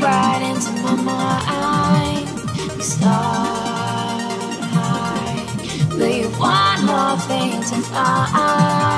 right into my mind. We start high, but you want more things to find.